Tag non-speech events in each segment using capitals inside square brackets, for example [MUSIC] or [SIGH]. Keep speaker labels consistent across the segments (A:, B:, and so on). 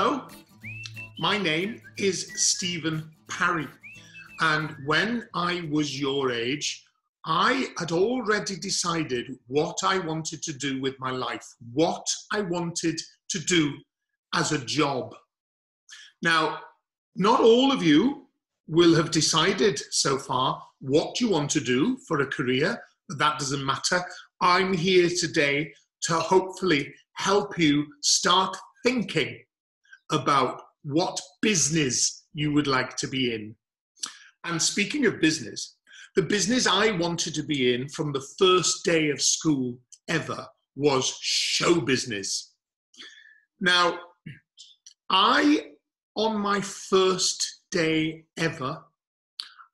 A: Hello, my name is Stifyn Parry, and when I was your age, I had already decided what I wanted to do with my life, what I wanted to do as a job. Now, not all of you will have decided so far what you want to do for a career, but that doesn't matter. I'm here today to hopefully help you start thinking about what business you would like to be in. And speaking of business, the business I wanted to be in from the first day of school ever was show business. Now, I, on my first day ever,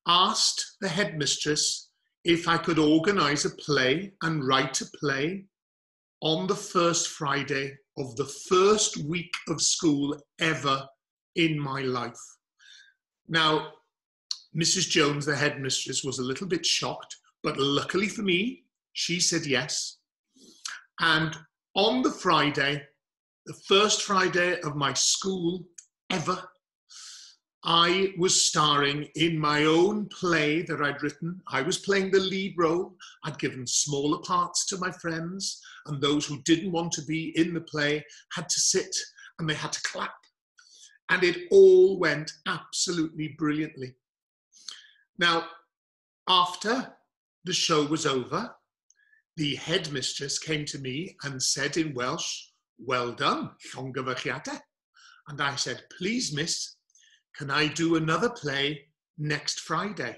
A: asked the headmistress if I could organize a play and write a play on the first Friday of the first week of school ever in my life. Now, Mrs. Jones, the headmistress, was a little bit shocked, but luckily for me, she said yes. And on the Friday, the first Friday of my school ever, I was starring in my own play that I'd written. I was playing the lead role. I'd given smaller parts to my friends, and those who didn't want to be in the play had to sit and they had to clap. And it all went absolutely brilliantly. Now, after the show was over, the headmistress came to me and said in Welsh, Well done, And I said, Please, miss, can I do another play next Friday?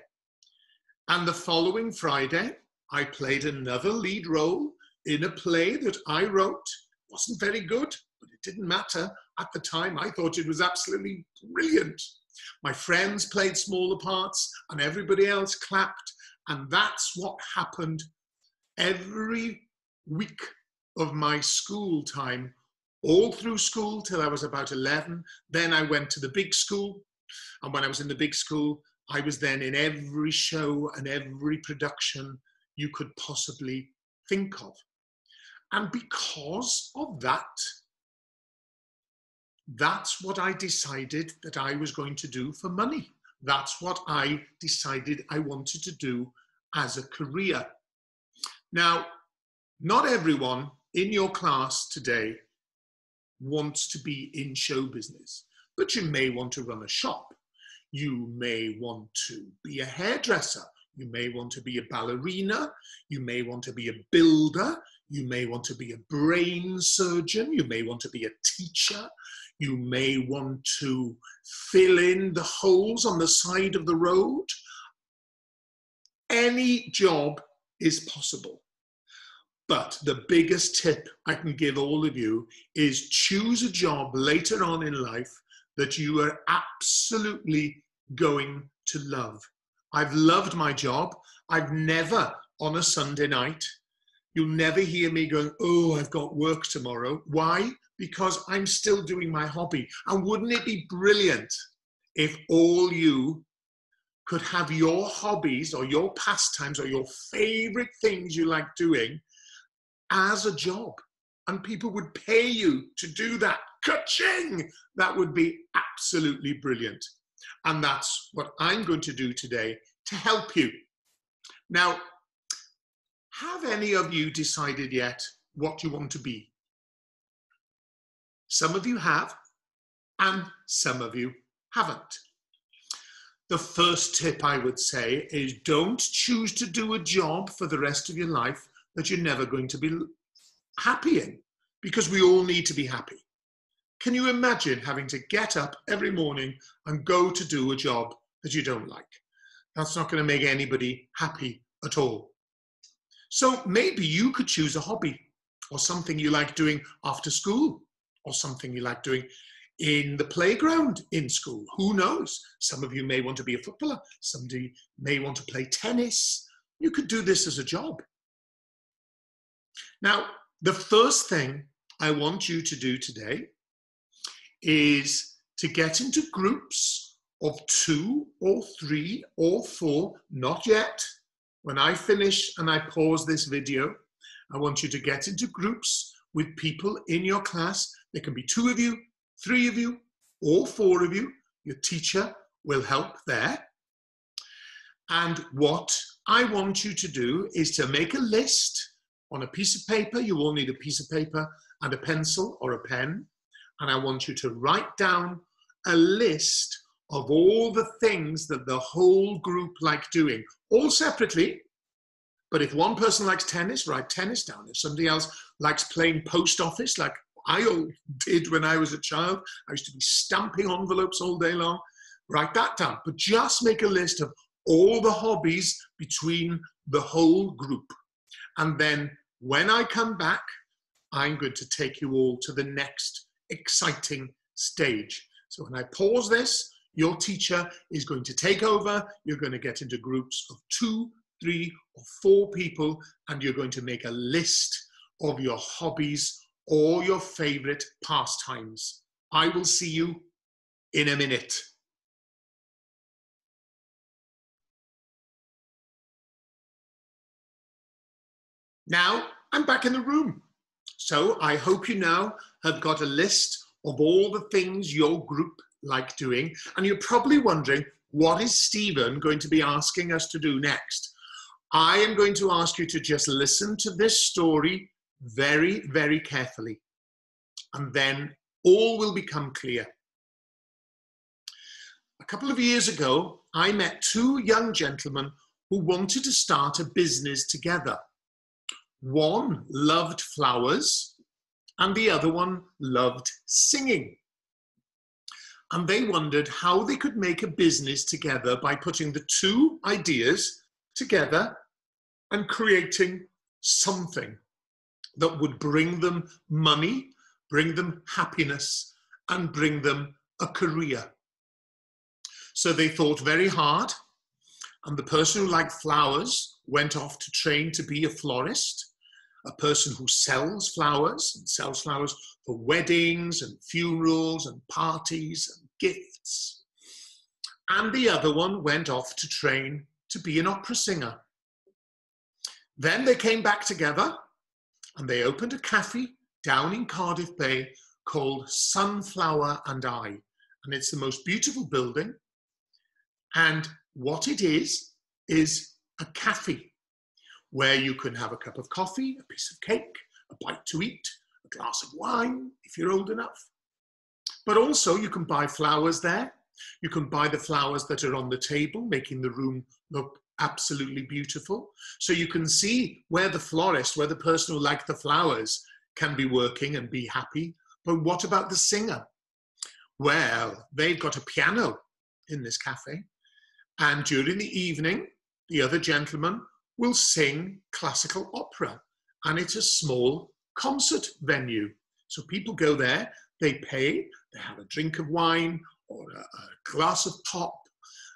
A: And the following Friday, I played another lead role in a play that I wrote. It wasn't very good, but it didn't matter. At the time, I thought it was absolutely brilliant. My friends played smaller parts, and everybody else clapped. And that's what happened every week of my school time all through school till I was about 11. Then I went to the big school. And when I was in the big school, I was then in every show and every production you could possibly think of. And because of that, that's what I decided that I was going to do for money. That's what I decided I wanted to do as a career. Now, not everyone in your class today wants to be in show business, but you may want to run a shop. You may want to be a hairdresser. You may want to be a ballerina. You may want to be a builder. You may want to be a brain surgeon. You may want to be a teacher. You may want to fill in the holes on the side of the road. Any job is possible. But the biggest tip I can give all of you is choose a job later on in life that you are absolutely going to love. I've loved my job. I've never on a Sunday night, you'll never hear me going, Oh, I've got work tomorrow. Why? Because I'm still doing my hobby. And wouldn't it be brilliant if all you could have your hobbies or your pastimes or your favorite things you like doing as a job. And people would pay you to do that. Ka-ching! That would be absolutely brilliant. And that's what I'm going to do today to help you. Now, have any of you decided yet what you want to be? Some of you have, and some of you haven't. The first tip I would say is don't choose to do a job for the rest of your life that you're never going to be happy in because we all need to be happy. Can you imagine having to get up every morning and go to do a job that you don't like? That's not going to make anybody happy at all. So maybe you could choose a hobby or something you like doing after school or something you like doing in the playground in school. Who knows? Some of you may want to be a footballer, somebody may want to play tennis. You could do this as a job. Now, the first thing I want you to do today is to get into groups of two or three or four, not yet. When I finish and I pause this video, I want you to get into groups with people in your class. There can be two of you, three of you or four of you. Your teacher will help there. And what I want you to do is to make a list on a piece of paper. You will need a piece of paper and a pencil or a pen. And I want you to write down a list of all the things that the whole group like doing, all separately. But if one person likes tennis, write tennis down. If somebody else likes playing post office, like I [LAUGHS] did when I was a child, I used to be stamping envelopes all day long, write that down. But just make a list of all the hobbies between the whole group. And then when I come back, I'm going to take you all to the next exciting stage. So when I pause this, your teacher is going to take over. You're going to get into groups of two, three, or four people, and you're going to make a list of your hobbies or your favorite pastimes. I will see you in a minute. Now I'm back in the room. So I hope you now have got a list of all the things your group like doing. And you're probably wondering, what is Stifyn going to be asking us to do next? I am going to ask you to just listen to this story very, very carefully. And then all will become clear. A couple of years ago, I met two young gentlemen who wanted to start a business together. One loved flowers and the other one loved singing. And they wondered how they could make a business together by putting the two ideas together and creating something that would bring them money, bring them happiness, and bring them a career. So they thought very hard, and the person who liked flowers went off to train to be a florist a person who sells flowers and sells flowers for weddings and funerals and parties and gifts. And the other one went off to train to be an opera singer. Then they came back together and they opened a cafe down in Cardiff Bay called Sunflower and I. And it's the most beautiful building. And what it is, is a cafe where you can have a cup of coffee, a piece of cake, a bite to eat, a glass of wine, if you're old enough. But also, you can buy flowers there. You can buy the flowers that are on the table, making the room look absolutely beautiful. So you can see where the florist, where the person who likes the flowers can be working and be happy. But what about the singer? Well, they've got a piano in this cafe. And during the evening, the other gentleman will sing classical opera. And it's a small concert venue. So people go there, they pay, they have a drink of wine or a, a glass of pop,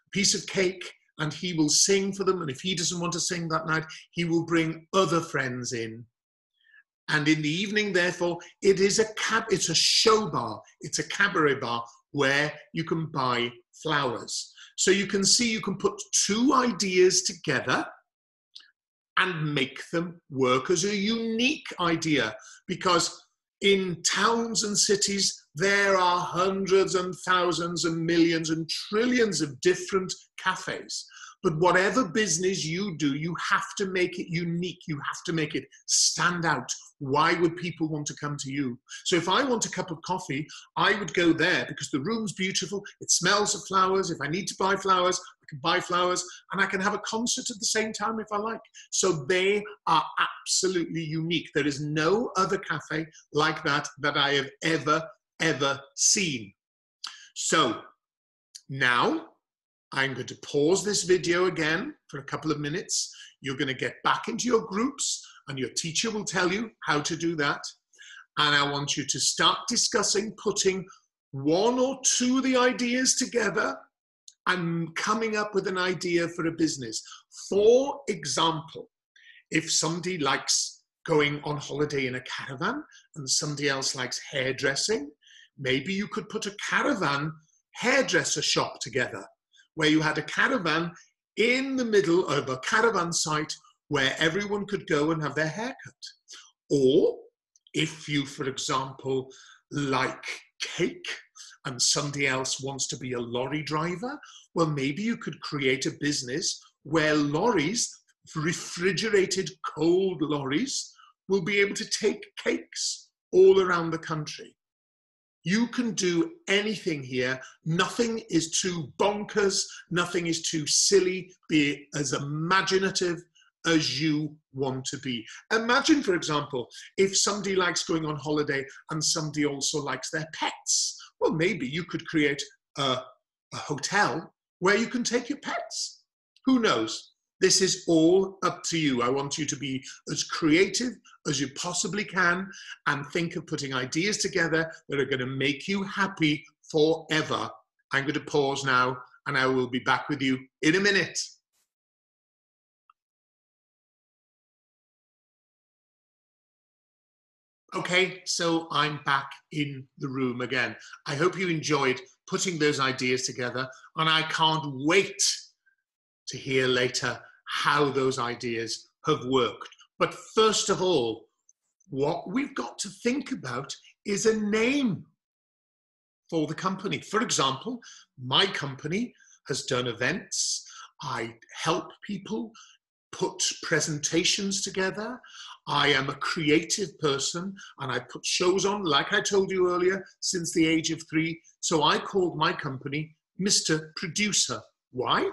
A: a piece of cake, and he will sing for them. And if he doesn't want to sing that night, he will bring other friends in. And in the evening, therefore, it is a cab, it's a show bar, it's a cabaret bar where you can buy flowers. So you can see you can put two ideas together and make them work as a unique idea because in towns and cities there are hundreds and thousands and millions and trillions of different cafes but whatever business you do, you have to make it unique. You have to make it stand out. Why would people want to come to you? So if I want a cup of coffee, I would go there because the room's beautiful. It smells of flowers. If I need to buy flowers, I can buy flowers and I can have a concert at the same time if I like. So they are absolutely unique. There is no other cafe like that that I have ever, ever seen. So now I'm going to pause this video again for a couple of minutes. You're going to get back into your groups and your teacher will tell you how to do that. And I want you to start discussing putting one or two of the ideas together and coming up with an idea for a business. For example, if somebody likes going on holiday in a caravan and somebody else likes hairdressing, maybe you could put a caravan hairdresser shop together where you had a caravan in the middle of a caravan site where everyone could go and have their hair cut. Or if you, for example, like cake and somebody else wants to be a lorry driver, well, maybe you could create a business where lorries, refrigerated cold lorries, will be able to take cakes all around the country. You can do anything here. Nothing is too bonkers. Nothing is too silly. Be as imaginative as you want to be. Imagine, for example, if somebody likes going on holiday and somebody also likes their pets. Well, maybe you could create a, a hotel where you can take your pets. Who knows? This is all up to you. I want you to be as creative as you possibly can and think of putting ideas together that are going to make you happy forever. I'm going to pause now and I will be back with you in a minute. Okay, so I'm back in the room again. I hope you enjoyed putting those ideas together, and I can't wait to hear later how those ideas have worked. But first of all, what we've got to think about is a name for the company. For example, my company has done events. I help people put presentations together. I am a creative person and I put shows on, like I told you earlier, since the age of three. So I called my company Mr. Producer. Why?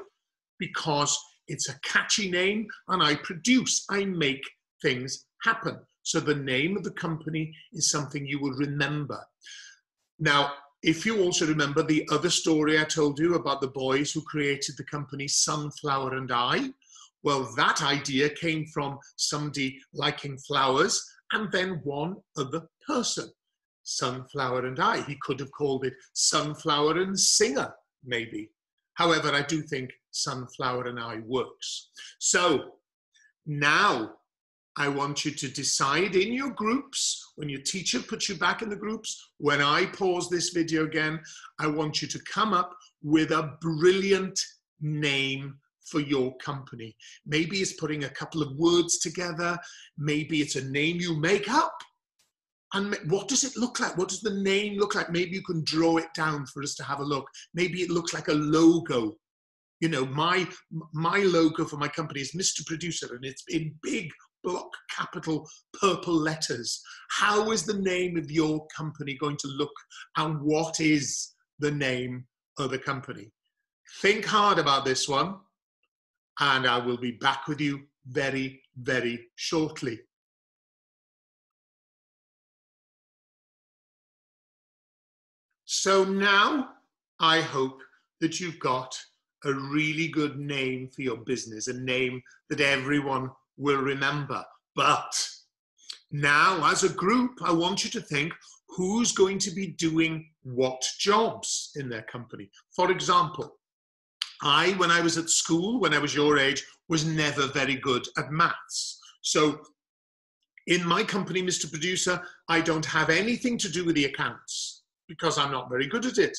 A: Because it's a catchy name and I produce, I make things happen. So the name of the company is something you will remember. Now, if you also remember the other story I told you about the boys who created the company Sunflower and I, well, that idea came from somebody liking flowers and then one other person, Sunflower and I. He could have called it Sunflower and Singer, maybe. However, I do think Sunflower and I works. So now I want you to decide in your groups, when your teacher puts you back in the groups, when I pause this video again, I want you to come up with a brilliant name for your company. Maybe it's putting a couple of words together. Maybe it's a name you make up. And what does it look like? What does the name look like? Maybe you can draw it down for us to have a look. Maybe it looks like a logo. You know, my my logo for my company is Mr. Producer, and it's in big block capital purple letters. How is the name of your company going to look, and what is the name of the company? Think hard about this one and I will be back with you very, very shortly. So now I hope that you've got a really good name for your business, a name that everyone will remember. But now, as a group, I want you to think who's going to be doing what jobs in their company. For example, I, when I was at school, when I was your age, was never very good at maths. So in my company, Mr. Producer, I don't have anything to do with the accounts because I'm not very good at it.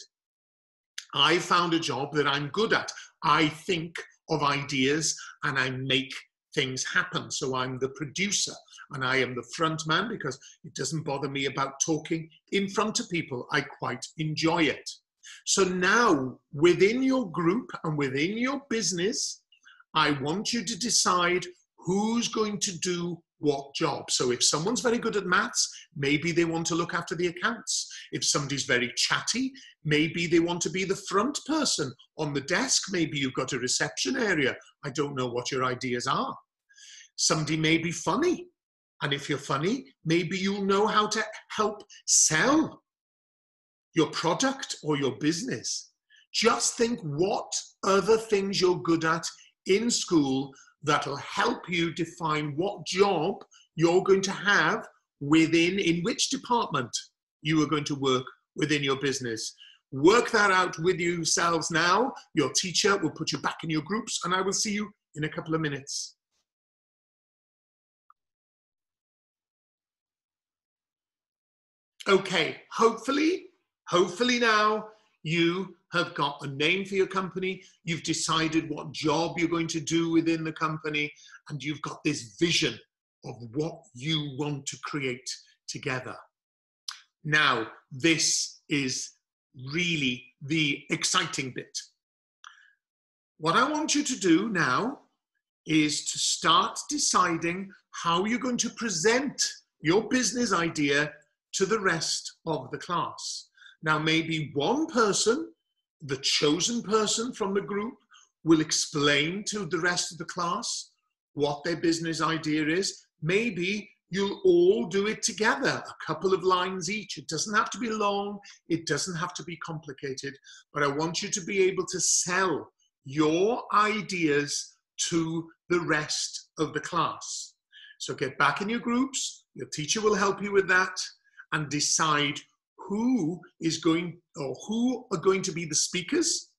A: I found a job that I'm good at. I think of ideas and I make things happen. So I'm the producer and I am the front man because it doesn't bother me about talking in front of people. I quite enjoy it. So now, within your group and within your business, I want you to decide who's going to do what job. So if someone's very good at maths, maybe they want to look after the accounts. If somebody's very chatty, maybe they want to be the front person on the desk. Maybe you've got a reception area. I don't know what your ideas are. Somebody may be funny. And if you're funny, maybe you'll know how to help sell your product or your business. Just think what other things you're good at in school that'll help you define what job you're going to have within, in which department you are going to work within your business. Work that out with yourselves now. Your teacher will put you back in your groups, and I will see you in a couple of minutes. Okay, hopefully Hopefully now you have got a name for your company, you've decided what job you're going to do within the company, and you've got this vision of what you want to create together. Now, this is really the exciting bit. What I want you to do now is to start deciding how you're going to present your business idea to the rest of the class. Now, maybe one person, the chosen person from the group, will explain to the rest of the class what their business idea is. Maybe you'll all do it together, a couple of lines each. It doesn't have to be long, it doesn't have to be complicated, but I want you to be able to sell your ideas to the rest of the class. So get back in your groups, your teacher will help you with that, and decide who is going or who are going to be the speakers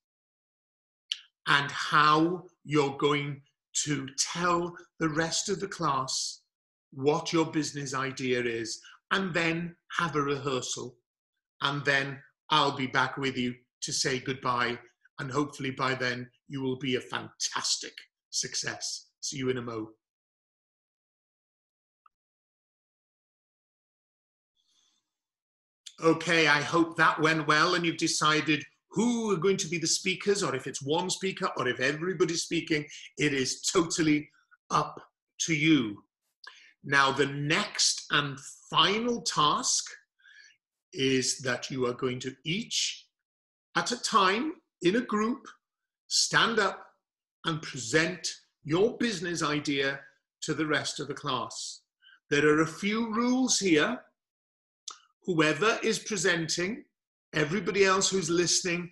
A: and how you're going to tell the rest of the class what your business idea is and then have a rehearsal and then I'll be back with you to say goodbye and hopefully by then you will be a fantastic success. See you in a mo. Okay, I hope that went well and you've decided who are going to be the speakers or if it's one speaker or if everybody's speaking, it is totally up to you. Now, the next and final task is that you are going to each, at a time, in a group, stand up and present your business idea to the rest of the class. There are a few rules here. Whoever is presenting, everybody else who's listening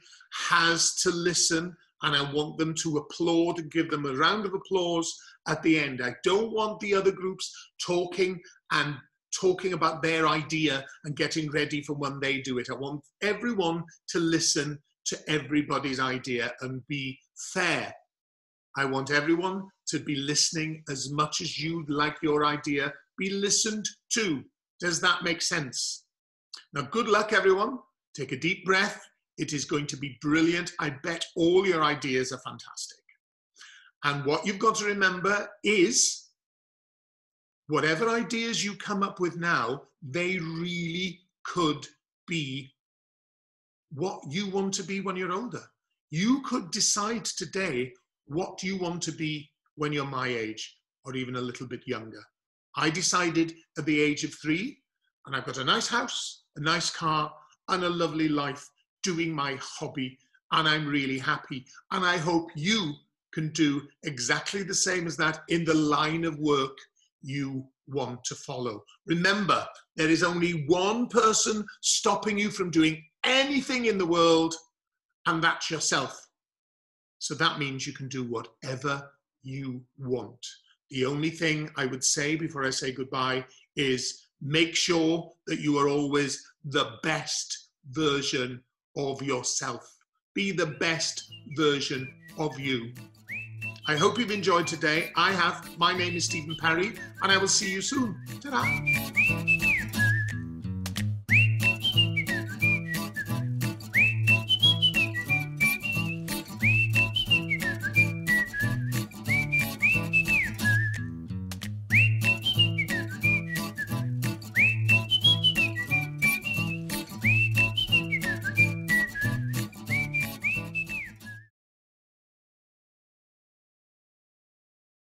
A: has to listen and I want them to applaud and give them a round of applause at the end. I don't want the other groups talking and talking about their idea and getting ready for when they do it. I want everyone to listen to everybody's idea and be fair. I want everyone to be listening as much as you'd like your idea be listened to. Does that make sense? Now, good luck, everyone. Take a deep breath. It is going to be brilliant. I bet all your ideas are fantastic. And what you've got to remember is whatever ideas you come up with now, they really could be what you want to be when you're older. You could decide today what you want to be when you're my age or even a little bit younger. I decided at the age of three, and I've got a nice house, a nice car, and a lovely life doing my hobby, and I'm really happy. And I hope you can do exactly the same as that in the line of work you want to follow. Remember, there is only one person stopping you from doing anything in the world, and that's yourself. So that means you can do whatever you want. The only thing I would say before I say goodbye is make sure that you are always the best version of yourself. Be the best version of you. I hope you've enjoyed today. I have. My name is Stifyn Parry, and I will see you soon. Ta-da!